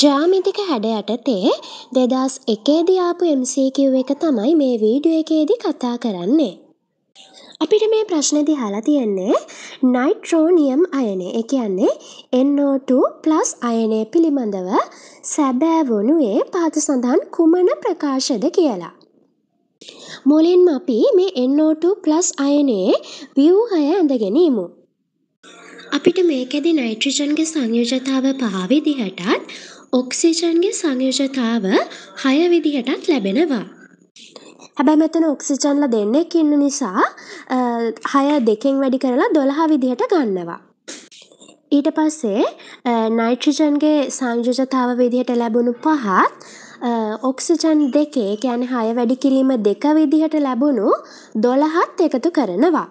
ජ්‍යාමිතික හැඩ යටතේ දෙදාස් එකේදී ආපු එම්.සී.කියූ එක තමයි මේ වීඩියෝ එකේදී කතා කරන්නේ. අපිට මේ ප්‍රශ්නේදී අහලා තියෙන්නේ නයිට්‍රෝනියම් අයනය ඒ කියන්නේ NO2+ අයනය පිළිබඳව සැබෑ වනුයේ පහත සඳහන් කුමන ප්‍රකාශද කියලා. මුලින්ම අපි මේ NO2+ අයනයේ ව්‍යුහය ඇඳගෙන ඉමු. අපිට මේකෙදි නයිට්‍රජන්ගේ සංයුජතාව පහ විදිහටත් ඔක්සිජන්ගේ සංයුජතාව හය විදිහටත් ලැබෙනවා. හැබැයි මෙතන ඔක්සිජන්ලා දෙන්නෙක් ඉන්න නිසා හය දෙකෙන් වැඩි කරලා දොළහ විදිහට ගන්නවා. ඊට පස්සේ නයිට්‍රජන්ගේ සංයුජතාව විදිහට ලැබුණු පහත් ඔක්සිජන් දෙකේ ඒ කියන්නේ හය වැඩි කිරීම දෙක විදිහට ලැබුණු දොළහත් එකතු කරනවා.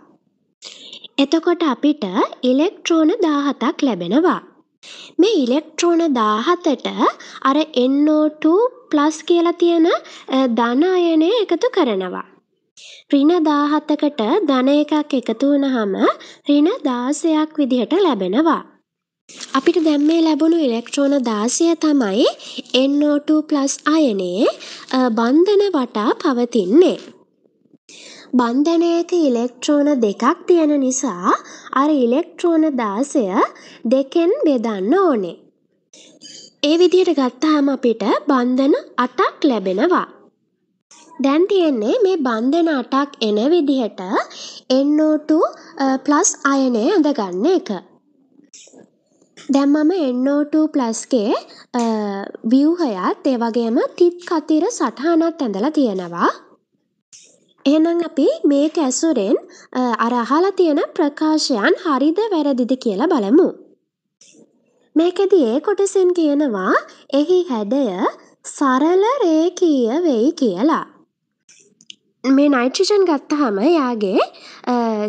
එතකොට අපිට ඉලෙක්ට්‍රෝන දාහතක් ලැබෙනවා. මේ ඉලෙක්ට්‍රෝන දාහතට අර NO2+ කියලා තියෙන ධන අයනය එකතු කරනවා. ඍණ දාහතකට ධන එකක් එකතු වුණහම ඍණ දාසයක් විදිහට ලැබෙනවා. අපිට දැන් මේ ලැබුණු ඉලෙක්ට්‍රෝන දාසය තමයි NO2+ අයනයේ බන්ධන වටා පවතින්නේ. බන්ධනයක ඉලෙක්ට්‍රෝන දෙකක් තියෙන නිසා අර ඉලෙක්ට්‍රෝන දාසය දෙකෙන් බෙදන්න ඕනේ. ඒ විදිහට ගත්තහම අපිට බන්ධන අටක් ලැබෙනවා. දැන් තියෙන්නේ මේ බන්ධන අටක් එන විදිහට NO2+ අයනය ඇඳගන්න එක. දැන් මම NO2+ ගේ ව්‍යුහයත් ඒ වගේම තිත් කතිර සටහනත් ඇඳලා තියෙනවා. එහෙනම් අපි මේක ඇසුරෙන් අර අහලා තියෙන ප්‍රකාශයන් හරිද වැරදිද කියලා බලමු. මේකෙදි ඒ කොටසෙන් කියනවා එහි හැඩය සරල රේඛීය වෙයි කියලා. මේ නයිට්‍රජන් ගත්තහම එයාගේ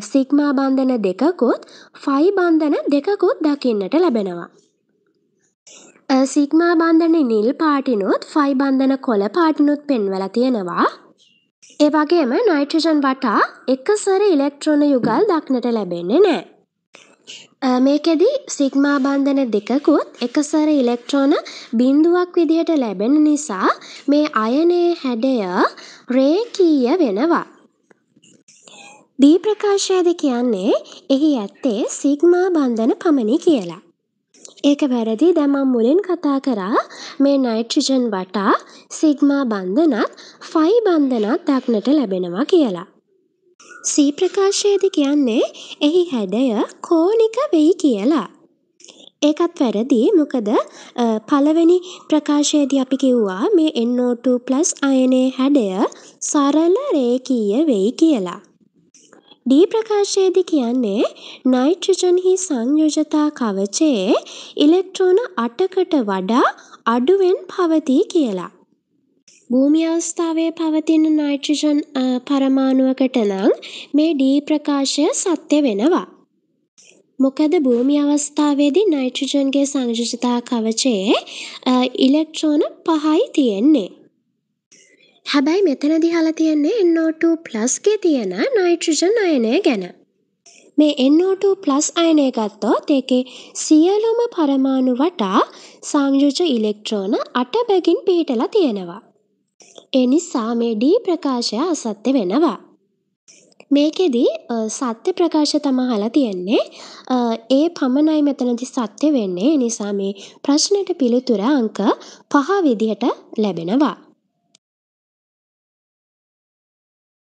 සිග්මා බන්ධන දෙකකුත් ෆයි බන්ධන දෙකකුත් දකින්නට ලැබෙනවා. සිග්මා බන්ධන නිල් පාටිනුත් ෆයි බන්ධන කොළ පාටිනුත් පෙන්වලා තියෙනවා. ඒ වගේම නයිට්‍රජන් වටා එකසර ඉලෙක්ට්‍රෝන යුගල් දක්නට ලැබෙන්නේ නෑ. මේකෙදි සිග්මා බන්ධන දෙකකුත් එකසර ඉලෙක්ට්‍රෝන බිංදුවක් විදිහට ලැබෙන නිසා මේ අයනයේ හැඩය රේඛීය වෙනවා. ඩී ප්‍රකාශයේදී කියන්නේ එහි ඇත්තේ සිග්මා බන්ධන පමණි කියලා. ඒක වැරදි. දැන් මම මුලින් කතා කරා මේ නයිට්‍රජන් වටා සිග්මා බන්ධනත් ෆයි බන්ධනත් දක්නට ලැබෙනවා කියලා. සී ප්‍රකාශයේදී කියන්නේ එහි හැඩය කෝනික වෙයි කියලා. ඒකත් වැරදි. මොකද පළවෙනි ප්‍රකාශයේදී අපි කිව්වා මේ NO2+ අයනයේ හැඩය සරල රේඛීය වෙයි කියලා. ඩී ප්‍රකාශයේදී කියන්නේ නයිට්‍රජන්හි සංයුජතා කවචයේ ඉලෙක්ට්‍රෝන අටකට වඩා අඩුවෙන් පවතී කියලා. භූමි අවස්ථාවේ පවතින නයිට්‍රජන් පරමාණුවකට නම් මේ ඩී ප්‍රකාශය සත්‍ය වෙනවා. මොකද භූමි අවස්ථාවේදී නයිට්‍රජන්ගේ සංයුජතා කවචයේ ඉලෙක්ට්‍රෝන පහයි තියෙන්නේ. හැබැයි මෙතනදී අහලා තියෙන්නේ NO2+ ගේ තියෙන නයිට්‍රජන් අයනය ගැන. මේ NO2+ අයනය ගත්තොත් ඒකේ සියලුම පරමාණු වටා සංයුජ ඉලෙක්ට්‍රෝන අට බැගින් පිහිටලා තියෙනවා. ඒ නිසා මේ ඩී ප්‍රකාශය අසත්‍ය වෙනවා. මේකෙදි සත්‍ය ප්‍රකාශ තමා අහලා තියෙන්නේ. ඒ පමණයි මෙතනදි සත්‍ය වෙන්නේ. ඒ නිසා මේ ප්‍රශ්නෙට පිළිතුර අංක පහ විදිහට ලැබෙනවා.